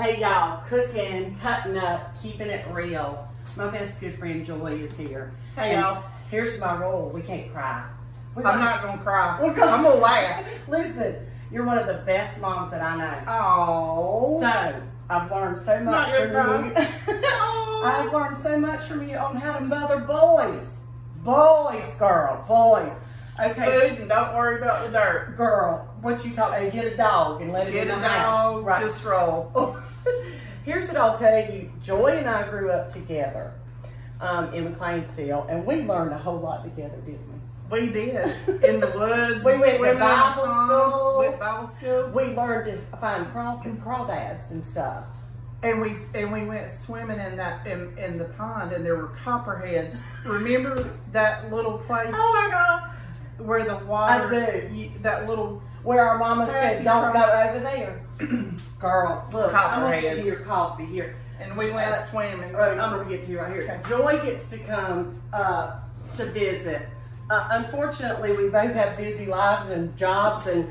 Hey y'all, cooking, cutting up, keeping it real. My best good friend Joy is here. Hey, y'all. Here's my rule: we can't cry. We I'm not gonna cry. We're gonna- I'm gonna laugh. Listen, you're one of the best moms that I know. Oh. So I've learned so much from you. Oh. I've learned so much from you on how to mother boys. Boys, girl, boys. Okay, Food and don't worry about the dirt. girl, what you talk? And get a dog and let it Get in a the house. dog, Right. just roll. Oh. Here's what I'll tell you. Joy and I grew up together um, in McLeansville, and we learned a whole lot together, didn't we? We did in the woods. We went to swimming in the Bible school. Went Bible school, We learned to find crawl, crawdads and stuff. and we and we went swimming in that in, in the pond, and there were copperheads. Remember that little place Oh my God. Where the water? I do. You, that little Where our mama Hey, said, don't go over there. Girl, look, I'm going to give you your coffee here. and we went Uh, swimming. Oh, I'm going to get to you right here. Joy gets to come uh, to visit. Uh, unfortunately, we both have busy lives and jobs and,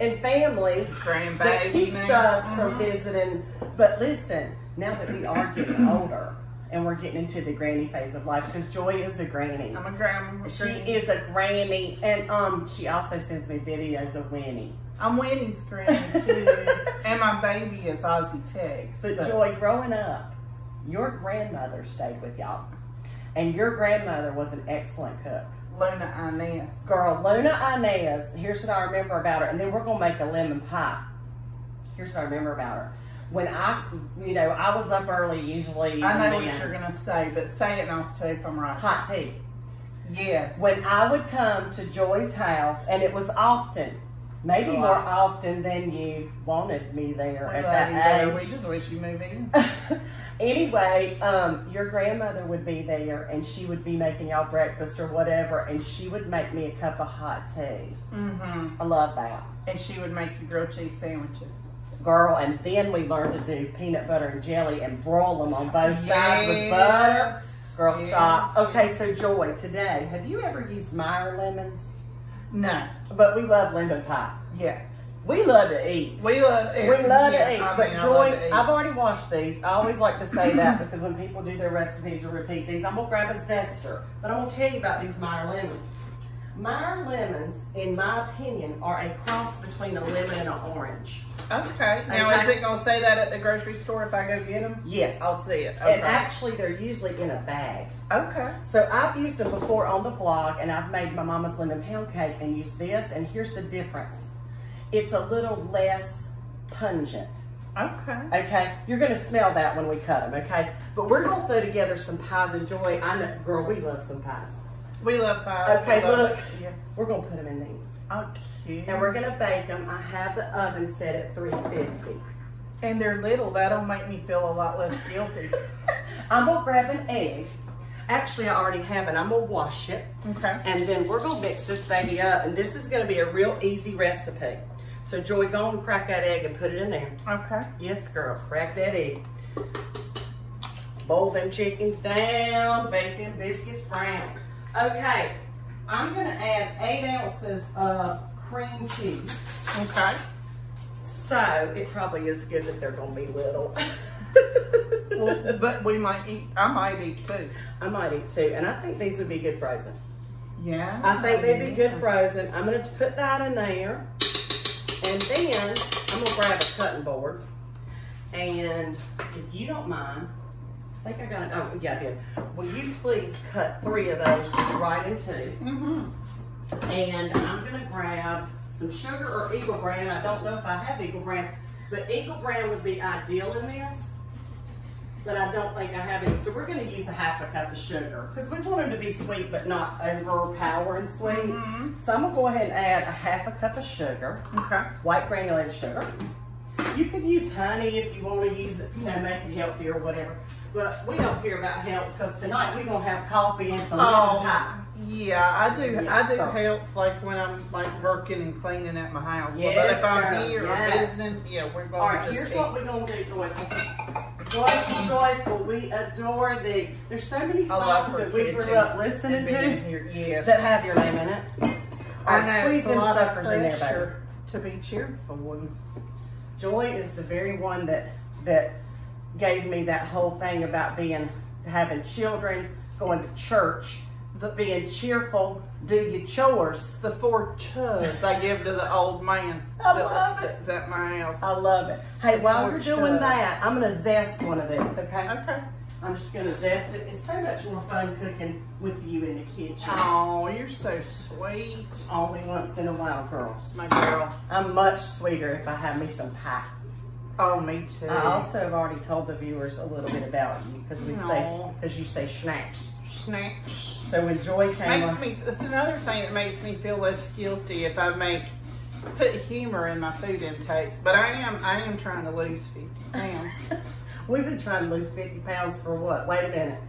and family Grandbaby that keeps now. us from Mhm. visiting. But listen, now that we are getting older and we're getting into the granny phase of life, because Joy is a granny. I'm a grandma. She is a granny, and um, she also sends me videos of Winnie. I'm Winnie's granny too, and my baby is Ozzy Tex. But Joy, growing up, your grandmother stayed with y'all, and your grandmother was an excellent cook. Luna Inez. Girl, Luna Inez. Here's what I remember about her, and then we're gonna make a lemon pie. Here's what I remember about her. When I, you know, I was up early usually. I know what you're gonna say, but say it and I'll tell you if I'm right. Hot tea. Yes. When I would come to Joy's house, and it was often, maybe A more often than you wanted me there we at that age. We just wish you move in. anyway, um, your grandmother would be there and she would be making y'all breakfast or whatever, and she would make me a cup of hot tea. Mm-hmm. I love that. And she would make you grilled cheese sandwiches. Girl, and then we learned to do peanut butter and jelly and broil them on both sides with butter. Girl, Yes. stop. Okay, so Joy, today, have you ever used Meyer lemons? No. But we love lemon pie. Yes. We love to eat. We love We love yeah, to eat, I but mean, Joy, eat. I've already washed these. I always like to say that because when people do their recipes or repeat these, I'm gonna grab a zester. But I'm gonna tell you about these Meyer lemons. Meyer lemons, in my opinion, are a cross between a lemon and an orange. Okay. Now, Okay. is it gonna say that at the grocery store if I go get them? Yes. I'll see it. Okay. And actually, they're usually in a bag. okay. So I've used them before on the vlog, and I've made my mama's lemon pound cake and used this. And here's the difference: it's a little less pungent. Okay. Okay, you're gonna smell that when we cut them. Okay, but we're gonna throw together some pies and joy. I know, girl, we love some pies. We love pies. Okay, We look. Yeah. We're gonna put them in these, Oh, cute. and we're gonna bake them. I have the oven set at 350. And they're little. That'll make me feel a lot less guilty. I'm gonna grab an egg. Actually, I already have it. I'm gonna wash it. okay. And then we're gonna mix this baby up, and this is gonna be a real easy recipe. So Joy, go and crack that egg and put it in there. Okay. Yes, girl, crack that egg. Boil them chickens down, bacon, biscuits brown. Okay, I'm gonna add eight ounces of cream cheese. Okay. So it probably is good that they're gonna be little. Well, but we might eat. I might eat two. I might eat two, and I think these would be good frozen. Yeah. I think they'd be good frozen. I'm gonna put that in there. And then I'm gonna grab a cutting board. And if you don't mind, I think I got it. Oh, yeah, I did. Will you please cut three of those just right in two? Mm-hmm. And I'm gonna grab some sugar or Eagle Brand. I don't know if I have Eagle Brand, but Eagle Brand would be ideal in this. But I don't think I have any. So we're gonna use a half a cup of sugar because we want them to be sweet but not overpowering sweet. Mhm. So I'm gonna go ahead and add a half a cup of sugar, Okay. white granulated sugar. You could use honey if you want to use it, you know, make it healthy or whatever. But we don't care about health because tonight we're gonna have coffee and some Oh, pie. yeah, I do. Yes, I do girl. health like when I'm like working and cleaning at my house. but if I'm girl, here yes. or visiting, yeah, we're gonna. right, just here's eat. what we're gonna do, Joyful. Joyful, joyful, we adore thee. There's so many songs that we grew up listening to. Yes. that have your name in it. All I know squeeze it's a them lot of suckers in there, baby. to be cheerful. And Joy is the very one that that gave me that whole thing about being having children, going to church, The- being cheerful, do your chores. The four chus I give to the old man. I that- love it. That's at my house. I love it. Hey, while Four we're doing chus. that, I'm gonna zest one of these, okay? Okay. I'm just gonna zest it. It's so much more fun cooking with you in the kitchen. Oh, you're so sweet. Only once in a while, girls. It's my girl. I'm much sweeter if I have me some pie. Oh, me too. I also have already told the viewers a little bit about you because we say because you say snacks. Snacks. So when Joy came, Makes on- me. That's another thing that makes me feel less guilty if I make put humor in my food intake. But I am. I am trying to lose fifty pounds. we've been trying to lose 50 pounds for what? Wait a minute,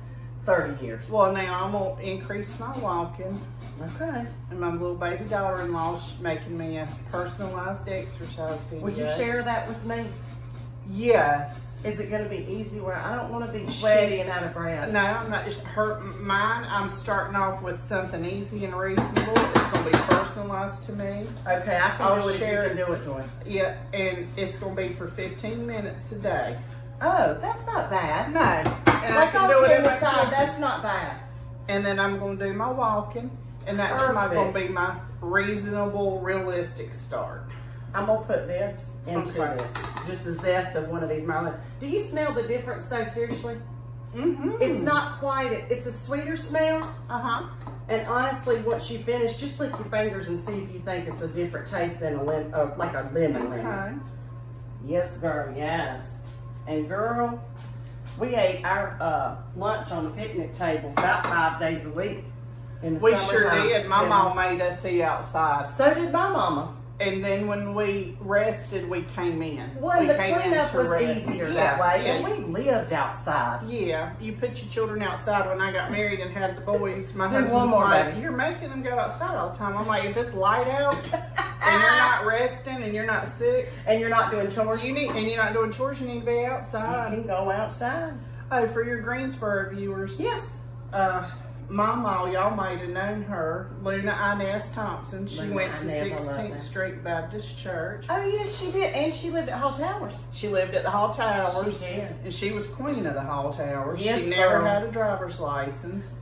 30 years. well, now I'm gonna increase my walking. Okay. And my little baby daughter-in-law's making me a personalized exercise video. Will you share that with me? Yes. Is it going to be easy where I don't want to be sweaty and out of breath? No, I'm not. Her, mine. I'm starting off with something easy and reasonable. It's gonna be personalized to me. Okay, I can I'll do it share if you can do it, Joy. Yeah, and it's gonna be for 15 minutes a day. Oh, that's not bad. No, and I Like can on do it in the my side, that's not bad. And then I'm gonna do my walking, and that's gonna be my reasonable, realistic start. I'm gonna put this into Okay. this. Just the zest of one of these marmalade. Do you smell the difference though, seriously? Mm-hmm. It's not quite it. It's a sweeter smell. Uh huh. And honestly, once you finish, just lick your fingers and see if you think it's a different taste than a lim- uh, like a lemon lemon. Okay. Yes, girl, yes. And girl, we ate our uh, lunch on the picnic table about five days a week. We sure did. My mom made us eat outside, So did my mama. and then when we rested, we came in. Well, we the came in cleanup was rest. easier Yeah, that way, yeah. and we lived outside. Yeah, you put your children outside. When I got married and had the boys, my husband was like, baby. "You're making them go outside all the time." I'm like, "If it's light out and you're not resting and you're not sick, And you're not doing chores. you need and you're not doing chores, you need to be outside You can go outside. Oh, for your Greensboro viewers, Yes. uh, Mama, y'all might have known her, Luna Inez Thompson. She Luna went to Inez, 16th. Street Baptist Church. Oh yes, she did, and she lived at Hall Towers. She lived at the Hall Towers. She did. And she was queen of the Hall Towers. Yes, she never girl. had a driver's license.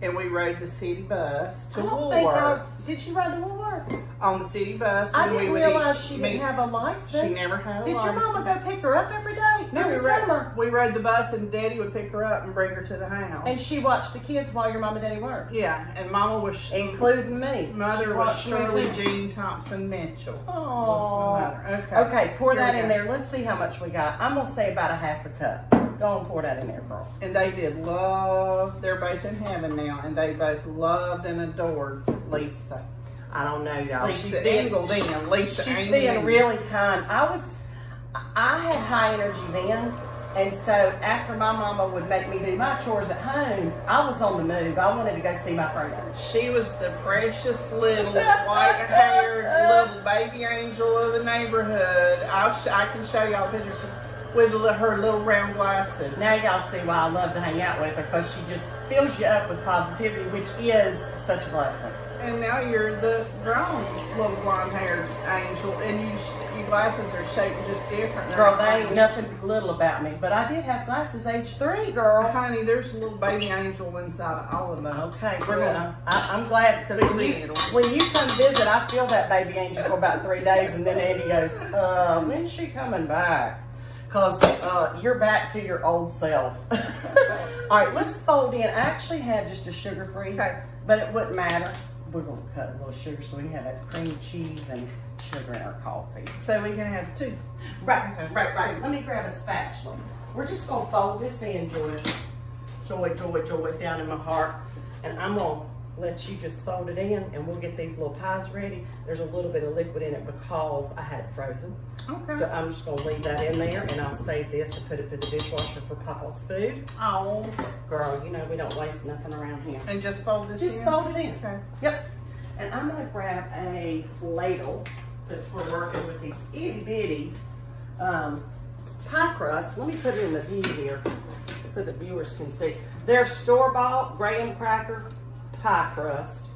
And we rode the city bus to I don't think I, Woolworth. did she ride to Woolworth? On the city bus, I when we didn't would realize eat she didn't have a license. She never had a Did your license. mama go pick her up every day No, we rode, summer? we rode the bus and Daddy would pick her up and bring her to the house. And she watched the kids while your mom and daddy worked, yeah, and Mama was including me. mother was watched me Shirley too. Jean Thompson Mitchell. Aww. Was my mother. Okay. Okay, pour Here that we in go. there. Let's see how much we got. I'm gonna say about a half a cup. Go and pour that in there, girl. And they did love. They're both in heaven now, and they both loved and adored Lisa. I don't know, y'all. Lisa she's being, Engel then. Lisa she's Engel being really kind. I was, I had high energy then, and so after my mama would make me do my chores at home, I was on the move. I wanted to go see my friends. She was the precious little white-haired little baby angel of the neighborhood. I'll sh- I can show y'all pictures with her little round glasses. Now y'all see why I love to hang out with her because she just fills you up with positivity, which is such a blessing. And now you're the grown little blonde-haired angel, and you sh- your glasses are shaped just different. Girl, they ain't nothing little about me, but I did have glasses age three, girl. Honey, there's a little baby angel inside of all of us. Okay, we're good. gonna. I, I'm glad because when you, when you come visit, I feel that baby angel for about three days, and then Andy goes, uh, "When's she coming back?" Cause uh, you're back to your old self. All right, let's fold in. I actually had just a sugar-free, Okay. but it wouldn't matter. We're gonna cut a little sugar so we can have that cream cheese and sugar in our coffee. So we can have two. Right, Okay. right, right. Let me grab a spatula. We're just gonna fold this in, Joy. Joy, joy, joy, down in my heart. And I'm gonna let you just fold it in and we'll get these little pies ready. There's a little bit of liquid in it because I had it frozen. Okay. So I'm just gonna leave that in there and I'll save this and put it through the dishwasher for Papa's food. Oh. Girl, you know we don't waste nothing around here. And just fold this Just in? Just fold it in. Okay. Yep. And I'm gonna grab a ladle since we're working with these itty bitty um, pie crusts. Let me put it in the view here so the viewers can see. They're store-bought graham cracker pie crust.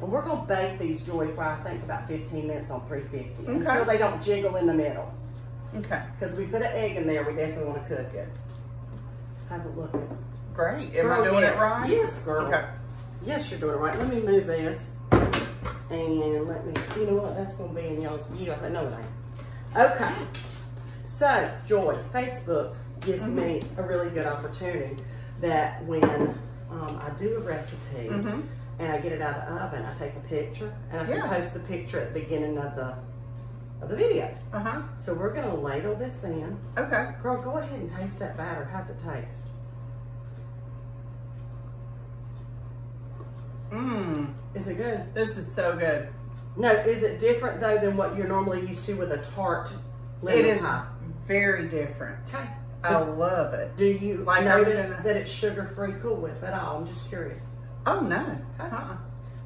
And we're gonna bake these joy for I think about 15 minutes on 350 until they don't jiggle in the middle. Okay. Because we put an egg in there, we definitely want to cook it. How's it looking? Great. Am Girl, I doing yes. it right? Yes, girl. Okay. Yes, you're doing it right. Let me move this. And let me, you know what, that's gonna be in y'all's view. I think, no, it ain't. Okay. So, Joy, Facebook gives mm-hmm. me a really good opportunity that when um, I do a recipe Mhm. and I get it out of the oven, I take a picture and I can post the picture at the beginning of the of the video. Uh huh. So we're gonna ladle this in. Okay. Girl, go ahead and taste that batter. How's it taste? Mmm. Is it good? This is so good. No, is it different though than what you're normally used to with a tart lemon It is pie? very different. Okay. I love it. Do you Like notice that it's sugar free Cool Whip at all? I'm just curious. Oh no. Uh-uh.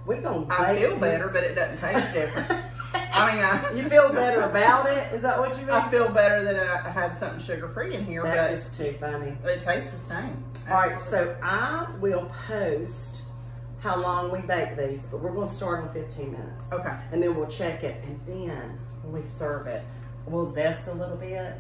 We're gonna I feel this- better, but it doesn't taste different. I mean, I, you feel better about it? Is that what you mean? I feel better that I had something sugar free in here, that but is too funny. it tastes the same. All right, so I will post how long we bake these, but we're gonna start in 15 minutes. Okay. And then we'll check it, and then when we serve it, we'll zest a little bit,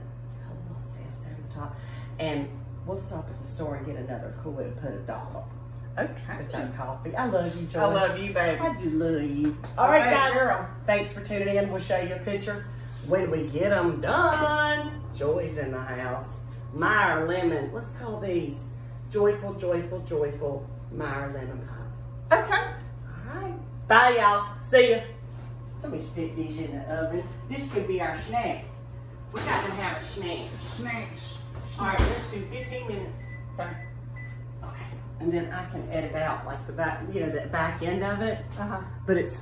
and we'll stop at the store and get another Cool Whip, put a dollop with Okay. that coffee. I love you, Joy. I love you, baby. I do love you. All right, right, guys. girl. Thanks for tuning in. We'll show you a picture when we get them done. Joy's in the house. Meyer lemon. Let's call these joyful, joyful, joyful Meyer lemon pies. Okay. All right. Bye, y'all. See ya. Let me stick these in the oven. This could be our snack. We got to have a snack. Snacks. All right, let's do 15 minutes. Okay. Okay. And then I can edit out like the back, you know, the back end of it. Uh huh. But it's